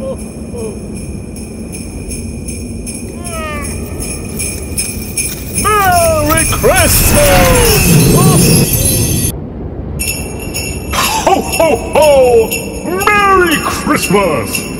Merry Christmas! Ho, ho, ho! Merry Christmas!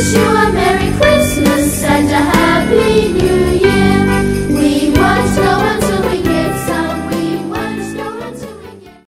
you a merry